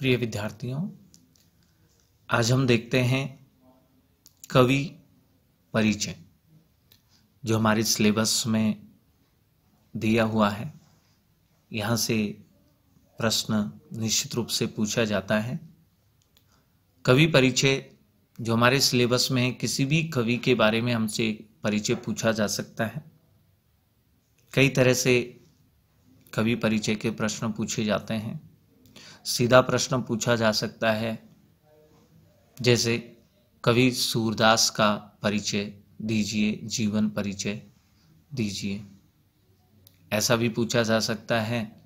प्रिय विद्यार्थियों, आज हम देखते हैं कवि परिचय, जो हमारे सिलेबस में दिया हुआ है। यहाँ से प्रश्न निश्चित रूप से पूछा जाता है। कवि परिचय, जो हमारे सिलेबस में है, किसी भी कवि के बारे में हमसे परिचय पूछा जा सकता है। कई तरह से कवि परिचय के प्रश्न पूछे जाते हैं। सीधा प्रश्न पूछा जा सकता है। जैसे, कवि सूरदास का परिचय दीजिए, जीवन परिचय दीजिए। ऐसा भी पूछा जा सकता है,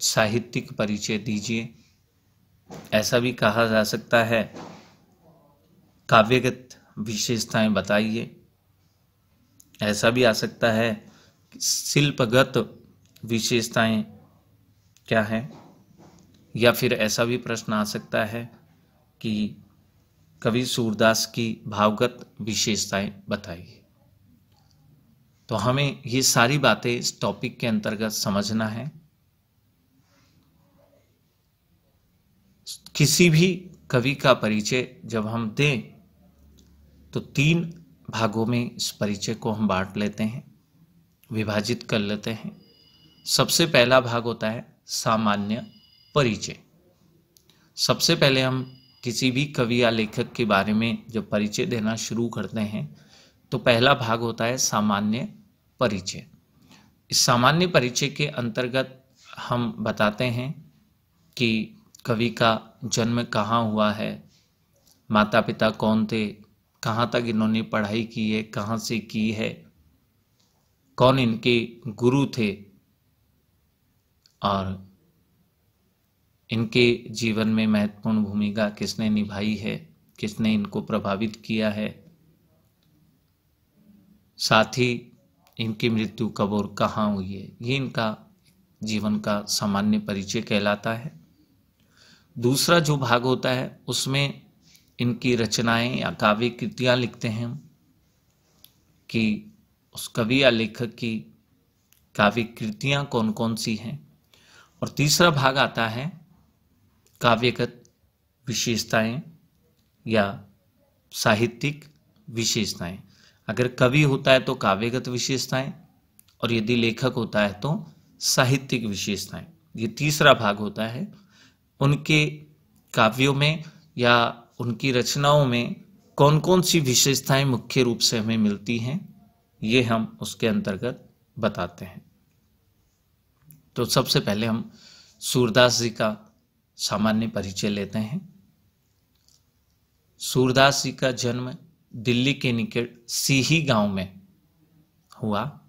साहित्यिक परिचय दीजिए। ऐसा भी कहा जा सकता है, काव्यगत विशेषताएँ बताइए। ऐसा भी आ सकता है, शिल्पगत विशेषताएँ क्या है? या फिर ऐसा भी प्रश्न आ सकता है कि कवि सूरदास की भावगत विशेषताएँ बताइए। तो हमें ये सारी बातें इस टॉपिक के अंतर्गत समझना है। किसी भी कवि का परिचय जब हम दें तो तीन भागों में इस परिचय को हम बांट लेते हैं, विभाजित कर लेते हैं। सबसे पहला भाग होता है सामान्य परिचय। सबसे पहले हम किसी भी कवि या लेखक के बारे में जब परिचय देना शुरू करते हैं तो पहला भाग होता है सामान्य परिचय। इस सामान्य परिचय के अंतर्गत हम बताते हैं कि कवि का जन्म कहाँ हुआ है माता पिता कौन थे, कहाँ तक इन्होंने पढ़ाई की है, कहाँ से की है, कौन इनके गुरु थे, और इनके जीवन में महत्वपूर्ण भूमिका किसने निभाई है, किसने इनको प्रभावित किया है? साथ ही इनकी मृत्यु कब और कहाँ हुई है? ये इनका जीवन का सामान्य परिचय कहलाता है। दूसरा जो भाग होता है, उसमें इनकी रचनाएँ या काव्य कृतियाँ लिखते हैं कि उस कवि या लेखक की काव्य कृतियाँ कौन कौन सी हैं? और तीसरा भाग आता है काव्यगत विशेषताएँ या साहित्यिक विशेषताएँ। अगर कवि होता है तो काव्यगत विशेषताएँ, और यदि लेखक होता है तो साहित्यिक विशेषताएँ। ये तीसरा भाग होता है। उनके काव्यों में या उनकी रचनाओं में कौन कौन सी विशेषताएँ मुख्य रूप से हमें मिलती हैं, ये हम उसके अंतर्गत बताते हैं। तो सबसे पहले हम सूरदास जी का सामान्य परिचय लेते हैं। सूरदास जी का जन्म दिल्ली के निकट सीही गाँव में हुआ।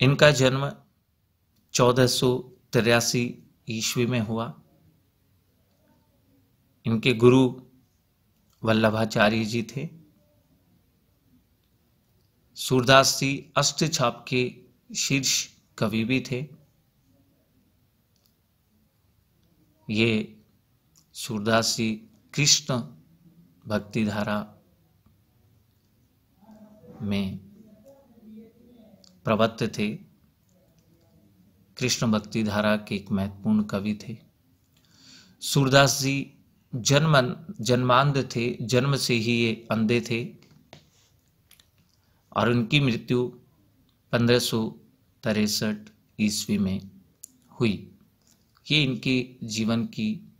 इनका जन्म चौदह सौ तिरासी ईस्वी में हुआ। इनके गुरु वल्लभाचार्य जी थे। सूरदास जी अष्टछाप के शीर्ष कवि भी थे। ये सूरदास जी कृष्ण भक्ति धारा में प्रवत्त थे। कृष्ण भक्ति धारा के एक महत्वपूर्ण कवि थे। सूरदास जी जन्म जन्मांध थे, जन्म से ही ये अंधे थे और उनकी मृत्यु पंद्रह सौ तिरसठ ईस्वी में हुई। ये इनके जीवन की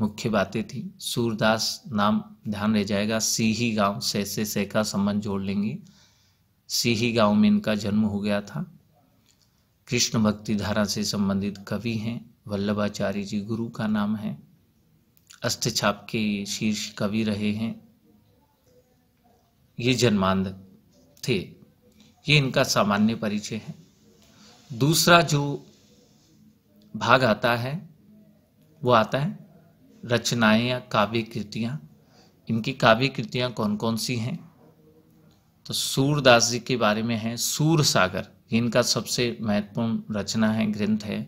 मुख्य बातें थी। सूरदास नाम ध्यान रह जाएगा। सीही गाँव से से से का संबंध जोड़ लेंगे। सीही गाँव में इनका जन्म हो गया था। कृष्ण भक्ति धारा से संबंधित कवि हैं। वल्लभाचार्य जी गुरु का नाम है। अष्टछाप के शीर्ष कवि रहे हैं। ये जन्मांध थे। ये इनका सामान्य परिचय है। दूसरा जो भाग आता है, वो आता है। रचनाएँ या काव्य कृतियाँ इनकी काव्य कृतियाँ कौन कौन सी हैं? तो सूरदास जी के बारे में है सूर सागर इनका सबसे महत्वपूर्ण रचना है, ग्रंथ है,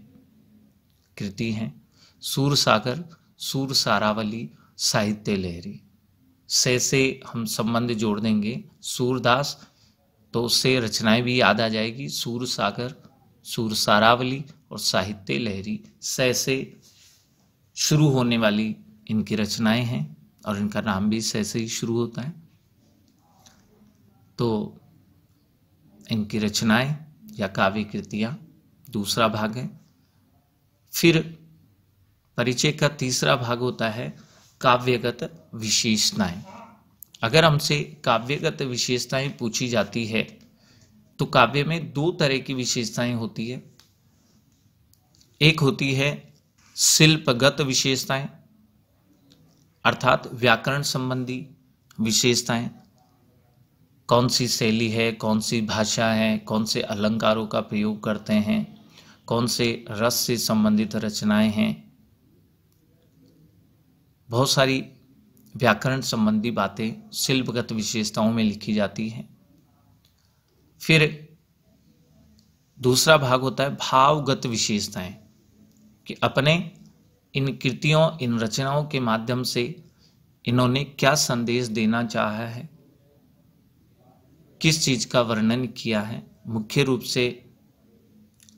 कृति है। सूर सागर सूर सारावली साहित्य लहरी से से हम संबंध जोड़ देंगे। सूरदास तो उससे रचनाएँ भी याद आ जाएगी। सूर सागर सूर सारावली और साहित्य लहरी स से शुरू होने वाली इनकी रचनाएँ हैं और इनका नाम भी स से ही शुरू होता है। तो इनकी रचनाएँ या काव्य कृतियाँ दूसरा भाग है। फिर परिचय का तीसरा भाग होता है काव्यगत विशेषताएँ। अगर हमसे काव्यगत विशेषताएँ पूछी जाती है तो काव्य में दो तरह की विशेषताएँ होती है। एक होती है शिल्पगत विशेषताएँ, अर्थात व्याकरण संबंधी विशेषताएँ। कौन सी शैली है, कौन सी भाषा है, कौन से अलंकारों का प्रयोग करते हैं, कौन से रस से संबंधित रचनाएँ हैं। बहुत सारी व्याकरण संबंधी बातें शिल्पगत विशेषताओं में लिखी जाती हैं। फिर दूसरा भाग होता है भावगत विशेषताएँ। कि अपने इन कृतियों, इन रचनाओं के माध्यम से इन्होंने क्या संदेश देना चाहा है? किस चीज़ का वर्णन किया है? मुख्य रूप से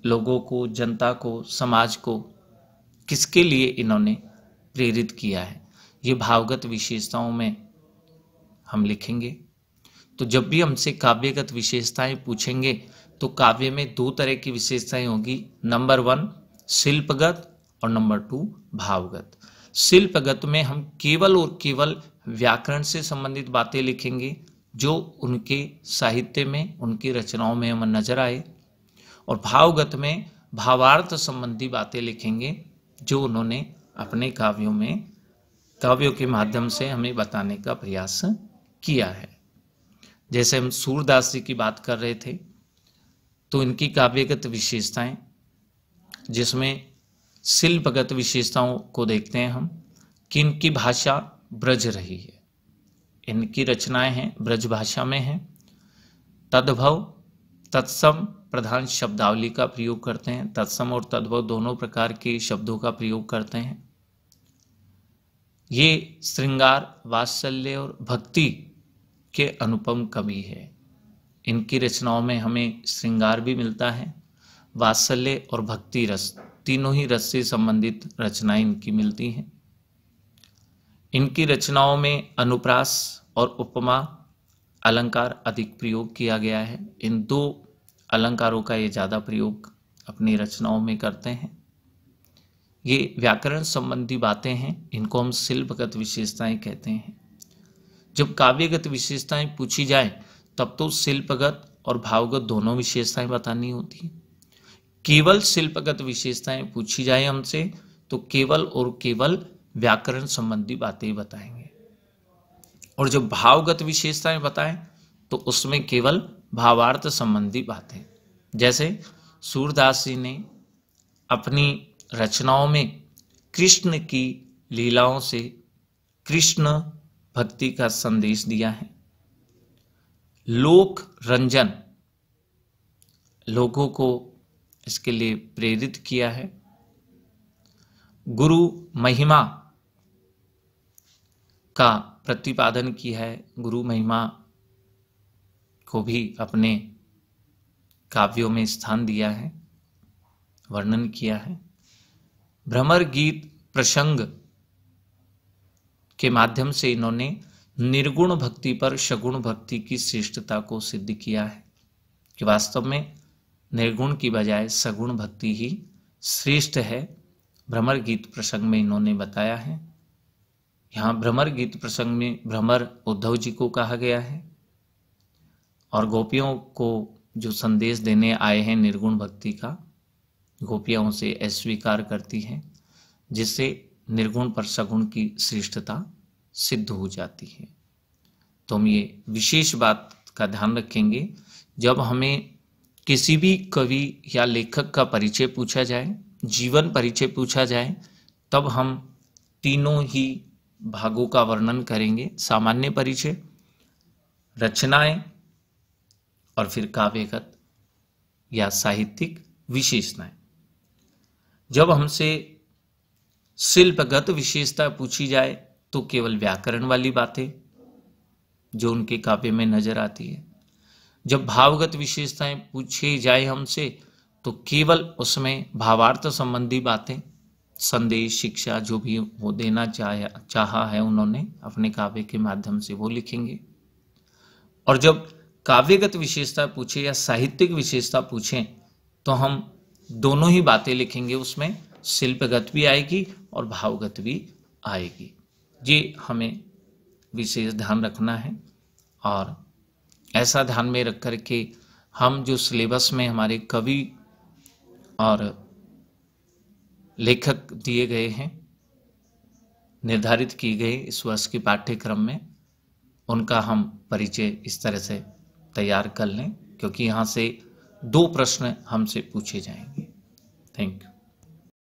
लोगों को, जनता को, समाज को किसके लिए इन्होंने प्रेरित किया है? ये भावगत विशेषताओं में हम लिखेंगे। तो जब भी हमसे काव्यगत विशेषताएँ पूछेंगे तो काव्य में दो तरह की विशेषताएँ होगी। नंबर वन शिल्पगत और नंबर टू, भावगत। शिल्पगत में हम केवल और केवल व्याकरण से संबंधित बातें लिखेंगे, जो उनके साहित्य में, उनकी रचनाओं में हमें नज़र आए। और भावगत में भावार्थ संबंधी बातें लिखेंगे, जो उन्होंने अपने काव्यों में, काव्यों के माध्यम से हमें बताने का प्रयास किया है। जैसे हम सूरदास जी की बात कर रहे थे तो इनकी काव्यगत विशेषताएँ जिसमें शिल्पगत विशेषताओं को देखते हैं हम कि इनकी भाषा ब्रज रही है। इनकी रचनाएँ हैं, ब्रज भाषा में हैं। तद्भव, तत्सम प्रधान शब्दावली का प्रयोग करते हैं। तत्सम और तद्भव दोनों प्रकार के शब्दों का प्रयोग करते हैं। ये श्रृंगार, वात्सल्य और भक्ति के अनुपम कवि है। इनकी रचनाओं में हमें श्रृंगार भी मिलता है। वात्सल्य और भक्ति रस, तीनों ही रस से संबंधित रचनाएँ इनकी मिलती हैं। इनकी रचनाओं में अनुप्रास और उपमा, अलंकार अधिक प्रयोग किया गया है। इन दो अलंकारों का ये ज़्यादा प्रयोग अपनी रचनाओं में करते हैं। ये व्याकरण संबंधी बातें हैं, इनको हम शिल्पगत विशेषताएँ कहते हैं। जब काव्यगत विशेषताएँ पूछी जाए, तब तो शिल्पगत और भावगत दोनों विशेषताएँ बतानी होती हैं। केवल शिल्पगत विशेषताएँ पूछी जाए हमसे तो केवल और केवल व्याकरण संबंधी बातें बताएँगे। और जो भावगत विशेषताएँ बताएँ तो उसमें केवल भावार्थ संबंधी बातें। जैसे सूरदास जी ने अपनी रचनाओं में कृष्ण की लीलाओं से कृष्ण भक्ति का संदेश दिया है। लोक रंजन, लोगों को इसके लिए प्रेरित किया है। गुरु महिमा का प्रतिपादन किया है। गुरु महिमा को भी अपने काव्यों में स्थान दिया है, वर्णन किया है। भ्रमर गीत प्रसंग के माध्यम से इन्होंने निर्गुण भक्ति पर सगुण भक्ति की श्रेष्ठता को सिद्ध किया है, कि वास्तव में निर्गुण की बजाय सगुण भक्ति ही श्रेष्ठ है। भ्रमर गीत प्रसंग में इन्होंने बताया है। यहाँ भ्रमर गीत प्रसंग में भ्रमर उद्धव जी को कहा गया है और गोपियों को जो संदेश देने आए हैं निर्गुण भक्ति का, गोपियाँ उसे अस्वीकार करती हैं, जिससे निर्गुण पर सगुण की श्रेष्ठता सिद्ध हो जाती है। तो हम ये विशेष बात का ध्यान रखेंगे। जब हमें किसी भी कवि या लेखक का परिचय पूछा जाए, जीवन परिचय पूछा जाए, तब हम तीनों ही भागों का वर्णन करेंगे। सामान्य परिचय, रचनाएँ और फिर काव्यगत या साहित्यिक विशेषताएँ। जब हमसे शिल्पगत विशेषता पूछी जाए तो केवल व्याकरण वाली बातें, जो उनके काव्य में नज़र आती है। जब भावगत विशेषताएँ पूछी जाए हमसे तो केवल उसमें भावार्थ संबंधी बातें, संदेश, शिक्षा, जो भी वो देना चाह, चाहा है उन्होंने अपने काव्य के माध्यम से वो लिखेंगे। और जब काव्यगत विशेषता पूछे या साहित्यिक विशेषता पूछें तो हम दोनों ही बातें लिखेंगे, उसमें शिल्पगत भी आएगी और भावगत भी आएगी। ये हमें विशेष ध्यान रखना है और ऐसा ध्यान में रख कर के हम जो सिलेबस में हमारे कवि और लेखक दिए गए हैं, निर्धारित किए गए इस वर्ष के पाठ्यक्रम में, उनका हम परिचय इस तरह से तैयार कर लें, क्योंकि यहाँ से दो प्रश्न हमसे पूछे जाएँगे। Thank you